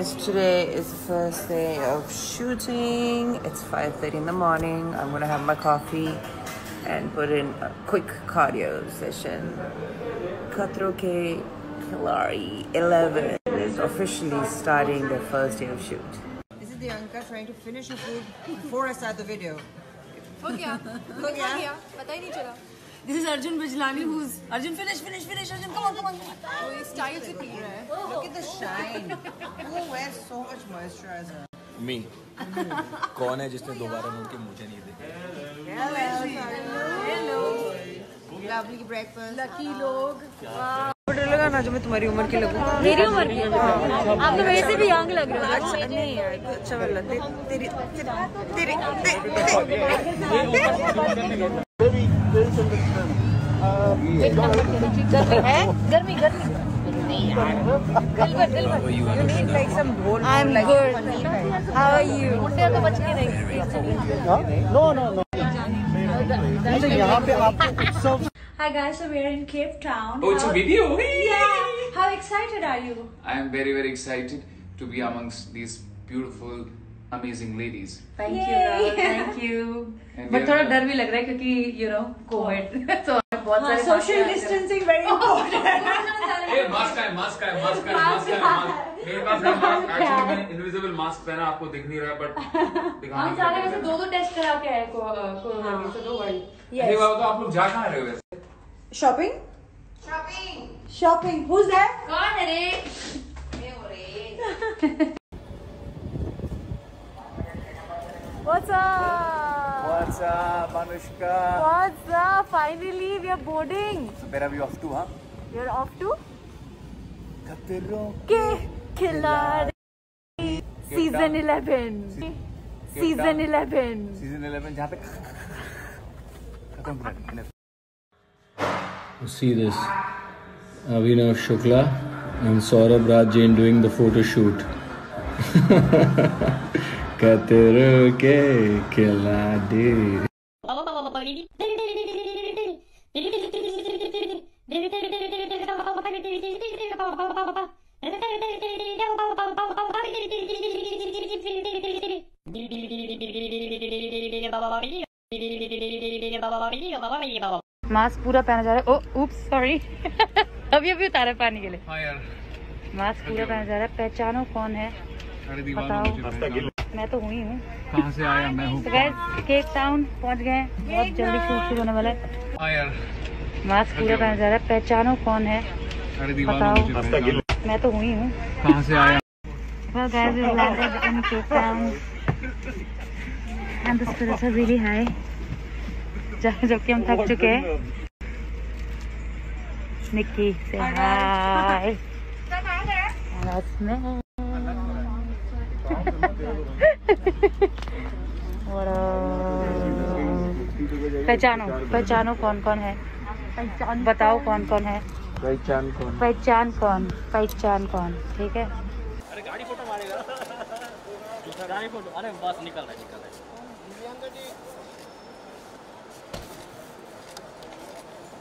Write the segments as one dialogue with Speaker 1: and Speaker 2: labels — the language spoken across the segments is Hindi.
Speaker 1: guys, today is the first day of shooting. It's 5.30 in the morning. I'm gonna have my coffee and put in a quick cardio session. 4K, Hilari 11 is officially starting the first day of shoot.
Speaker 2: This is Dianka trying to finish her food before I start the video.
Speaker 3: Okay. Okay. Ho nahi chala.
Speaker 2: This is Arjun Bijlani who's Arjun finish finish finish Arjun come on come on come on.
Speaker 3: वो स्टाइल से पी रहा है
Speaker 2: Look at the shine. Who wears so much moisturizer?
Speaker 4: मी कौन है जिसने दोबारा मुड़ के मुझे नहीं देखा.
Speaker 2: Hello. Lovely breakfast.
Speaker 3: लकी लोग
Speaker 1: फ़ोटो लगाना जो मैं तुम्हारी उम्र की लगूं
Speaker 3: मेरी उम्र की आप तो वैसे भी यंग लग रहे हो
Speaker 1: अच्छा नहीं यार तो अच्छा वाला तेरी तेरी तेरी
Speaker 3: गर्मी गर्मी
Speaker 1: you need like some bold
Speaker 3: I'm
Speaker 1: like
Speaker 3: good.
Speaker 1: funny guy.
Speaker 3: How are you? मुंडे तो बच के नहीं
Speaker 5: Hi guys, so we're in Cape Town.
Speaker 6: Oh, it's a video.
Speaker 5: Yeah. How excited are you?
Speaker 6: I am very, very excited to be amongst these beautiful, amazing ladies.
Speaker 5: Thank Yay. you. Thank you.
Speaker 7: But
Speaker 6: they
Speaker 7: थोड़ा डर भी लग रहा है क्योंकि यू नो कोविड तो बहुत सारे
Speaker 5: social distancing very important.
Speaker 6: Hey, mask है, mask है, mask है, mask है, mask. मेरे पास है mask. Actually, मैंने invisible mask पहना, आपको दिख नहीं रहा है, but दिखाने
Speaker 7: हम सारे वैसे दो दो टेस्ट करा के आए कोरोना के सो डोंट वरी
Speaker 6: अरे बाबा, तो आप लोग जा कहाँ रहे हो वैसे?
Speaker 5: Shopping? Shopping. Shopping. Who's there?
Speaker 7: कौन है रे
Speaker 3: What's up?
Speaker 4: What's up, Anushka?
Speaker 3: What's up? Finally, we are boarding.
Speaker 4: मेरा भी ऑफ टू हाँ
Speaker 3: You're off to
Speaker 4: खतरों
Speaker 3: के खिलाड़ी season 11. Season 11.
Speaker 4: सीजन 11 जहाँ पे खत्म कर
Speaker 8: See this. Avinav Shukla and Saurabh Raj Jain doing the photo shoot. Katero ke khiladi.
Speaker 7: Mask पूरा पहना जा रहा है। ओ उप्स सॉरी अभी अभी उतारा पानी के लिए।
Speaker 6: हाँ यार,
Speaker 7: मास्क पूरा पहना जा रहा है। पहचानो कौन है। बताओ। मैं तो हुई हूँ
Speaker 6: कहाँ से आया मैं हूँ?
Speaker 7: तो गैस टाउन पहुँच गए बहुत जल्दी शूट शुरू होने वाला है।
Speaker 6: हाँ
Speaker 7: मास्क पूरा पहना जा रहा है। पहचानो कौन है। बताओ। मैं तो हुई हूँ
Speaker 6: कहाँ से आया?
Speaker 7: जबकि हम थक चुके हैं। निक्की से हाय पहचानो पहचानो कौन कौन है? बताओ कौन कौन है?
Speaker 4: पहचान कौन?
Speaker 7: पहचान कौन? पहचान कौन? ठीक है?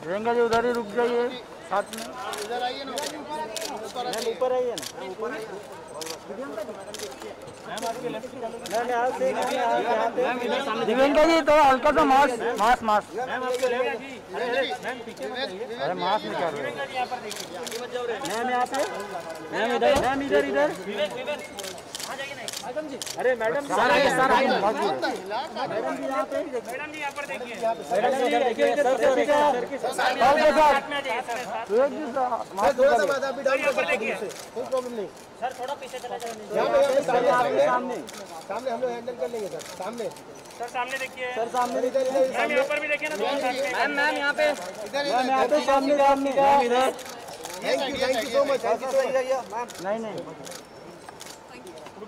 Speaker 4: प्रियंका जी उधर ही रुक जाइए। साथ में। इधर आइए ना। ऊपर आइए ना ऊपर दिव्यंका जी तो हल्का सा मास्क मास्क मास्क। अरे मास्क निकाल रहे मैम यहाँ पे मैम इधर मैम इधर इधर। अरे मैडम सर आइए सर आइए मैडम जी यहाँ पे मैडम जी यहाँ पर देखिए मैडम जी इधर देखिए सर सर सर के साथ सर के साथ एक जी मास्क थोड़ा सा बात अभी डाउन कर हैं कोई प्रॉब्लम नहीं सर थोड़ा पीछे चला जाइए यहाँ पे सामने सामने सामने हम लोग हैंडल कर लेंगे सर सामने सर सामने देखिए सर सामने इधर इधर मैम यहाँ पर भी देखिए ना मैम मैम यहाँ पे इधर मैम यहाँ पे सामने सामने इधर thank you thank you so much thank you so much ma'am नहीं नहीं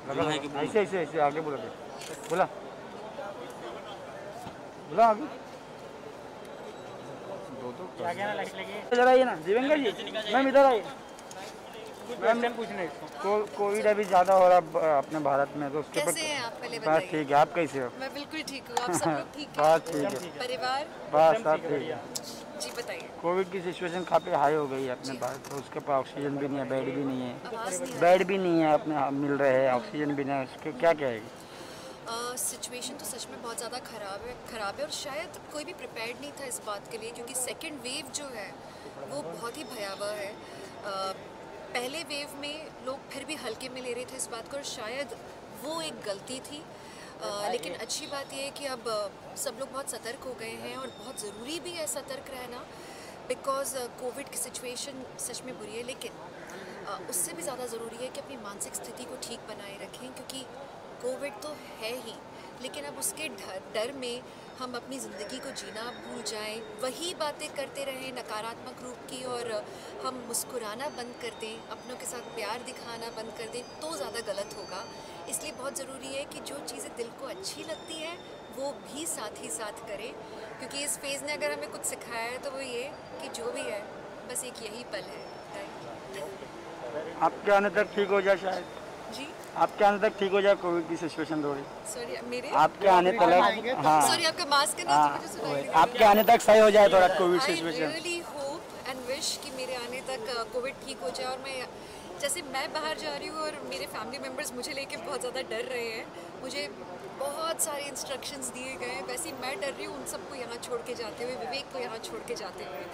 Speaker 4: ऐसे ऐसे ऐसे आगे बोला बोला। बोला आगे। इधर आइए ना दिवेंगे जी। मैम इधर आइए। मैम पूछने को कोविड अभी ज़्यादा हो रहा है अपने भारत में तो उसके
Speaker 9: कैसे हैं आप पहले
Speaker 4: बस ठीक है आप कैसे हो?
Speaker 9: मैं बिल्कुल ठीक हूँ। आप सब लोग ठीक
Speaker 4: बस ठीक
Speaker 9: है। परिवार?
Speaker 4: बस सब ठीक है
Speaker 9: जी बताइए।
Speaker 4: कोविड की सिचुएशन काफ़ी हाई हो गई है अपने पास। तो उसके पास ऑक्सीजन भी नहीं है बेड भी नहीं है। बेड भी नहीं है अपने मिल रहे हैं ऑक्सीजन भी नहीं है। उसके क्या कहेगी?
Speaker 9: सिचुएशन तो सच में बहुत ज़्यादा ख़राब है ख़राब है और शायद कोई भी प्रिपेयर्ड नहीं था इस बात के लिए क्योंकि सेकेंड वेव जो है वो बहुत ही भयावह है। पहले वेव में लोग फिर भी हल्के में ले रहे थे इस बात को और शायद वो एक गलती थी। लेकिन अच्छी बात यह है कि अब सब लोग बहुत सतर्क हो गए हैं और बहुत ज़रूरी भी है सतर्क रहना बिकॉज़ कोविड की सिचुएशन सच में बुरी है लेकिन उससे भी ज़्यादा ज़रूरी है कि अपनी मानसिक स्थिति को ठीक बनाए रखें क्योंकि कोविड तो है ही। लेकिन अब उसके डर डर में हम अपनी ज़िंदगी को जीना भूल जाएँ वही बातें करते रहें नकारात्मक रूप की और हम मुस्कुराना बंद कर दें अपनों के साथ प्यार दिखाना बंद कर दें तो ज़्यादा गलत होगा। इसलिए बहुत ज़रूरी है कि जो चीज़ें दिल को अच्छी लगती हैं वो भी साथ ही साथ करें। क्योंकि इस फ़ेज़ ने अगर हमें कुछ सिखाया है तो वो ये कि जो भी है बस एक यही पल है।
Speaker 4: आपके आने तक ठीक हो जाए शायद?
Speaker 9: जी?
Speaker 4: आपके आने तक ठीक हो जाए कोविड की सिचुएशन थोड़ी?
Speaker 9: सॉरी मेरे?
Speaker 4: आपके आने तक हाँ।
Speaker 9: सॉरी आपका मास्क है ना तो मुझे सुनाई नहीं
Speaker 4: आपके आने तक सही हो जाए थोड़ा Covid
Speaker 9: I
Speaker 4: situation
Speaker 9: really hope and wish कि मेरे आने तक कोविड ठीक हो जाए और मैं जैसे मैं बाहर जा रही हूँ और मेरे फैमिली मेंबर्स मुझे लेके बहुत ज़्यादा डर रहे हैं मुझे बहुत सारे इंस्ट्रक्शंस दिए गए हैं वैसे मैं डर रही हूँ उन सबको यहाँ छोड़ के जाते हुए विवेक को यहाँ छोड़ के जाते हुए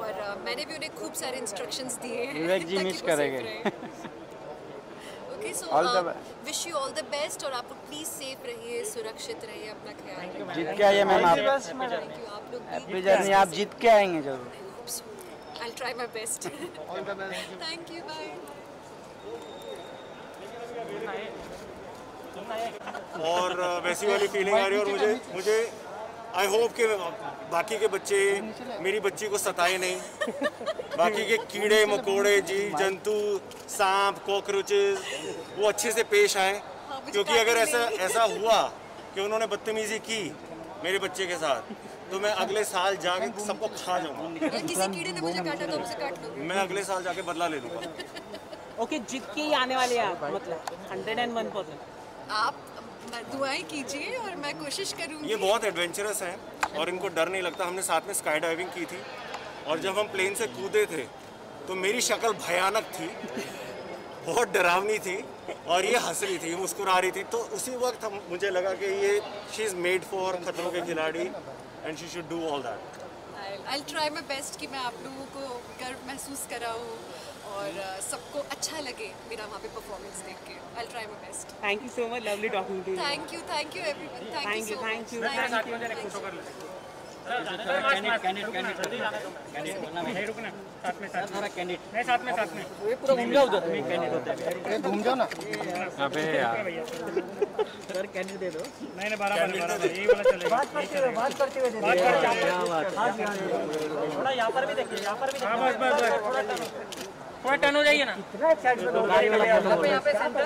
Speaker 9: और अ, मैंने भी उन्हें खूब सारे इंस्ट्रक्शंस दिए हैं
Speaker 4: विवेक जी
Speaker 9: ताकि
Speaker 4: करेंगे।
Speaker 9: Okay so. Wish you
Speaker 4: all the best
Speaker 9: और आप लोग प्लीज़ सेफ़ रहिए सुरक्षित रहिए अपना ख्याल
Speaker 4: जीत के आइए मैम आप
Speaker 9: यू आप लोग
Speaker 4: आप जीत के आएँगे ज़रूर
Speaker 9: I'll try my best. All the best. Thank you. Bye.
Speaker 10: और वैसी वाली फीलिंग आ रही है और मुझे मुझे आई होप कि बाकी के बच्चे मेरी बच्ची को सताए नहीं। बाकी के कीड़े मकोड़े जीव जंतु सांप कॉकरोचेस वो अच्छे से पेश आए। क्योंकि अगर ऐसा ऐसा हुआ कि उन्होंने बदतमीजी की मेरे बच्चे के साथ तो मैं अगले साल जाके सबको खा जाऊँगा।
Speaker 9: तो
Speaker 10: मैं अगले साल जाके बदला ले लूँगा।
Speaker 11: ओके जीत के ही आने वाले हैं आप मतलब हंड्रेड एंड वन परसेंट
Speaker 9: आप दुआएँ कीजिए और मैं कोशिश करूँगी।
Speaker 10: ये बहुत एडवेंचरस हैं और इनको डर नहीं लगता। हमने साथ में स्काई डाइविंग की थी और जब हम प्लेन से कूदे थे तो मेरी शक्ल भयानक थी बहुत डरावनी थी और ये हंस रही थी मुस्कुरा रही थी। तो उसी वक्त हम मुझे लगा कि ये she is made for Khatron ke Khiladi and she should do all that
Speaker 9: I try my best कि मैं आप लोगों को गर्व महसूस कराऊँ। और सबको अच्छा लगे मेरा वहाँ पे परफॉर्मेंस देख के।
Speaker 11: I try my best thank you so much
Speaker 9: lovely talking to you thank you
Speaker 11: thank you
Speaker 9: everyone
Speaker 11: thank you thank
Speaker 9: you
Speaker 4: घूम जाओ ना
Speaker 8: अबे यार
Speaker 11: सर कैंडिडेट दे दो
Speaker 4: नहीं नहीं बारह बारह यही वाला चलेगा बात करते हुए बात करते हुए बात
Speaker 11: थोड़ा यहाँ पर भी देखिए यहाँ पर भी
Speaker 4: बस बस बस
Speaker 11: थोड़ा टर्न हो जाइए ना।
Speaker 4: गाड़ी वाला
Speaker 9: यहाँ पे सेंटर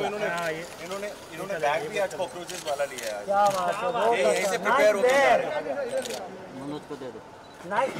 Speaker 10: इन्होंने इन्होंने इन्होंने बैग भी आज कॉकरोचेस वाला लिया है
Speaker 4: क्या बात है
Speaker 10: ये यहीं से प्रिपेयर होते जा रहे हैं
Speaker 4: नाइस